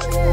Yeah.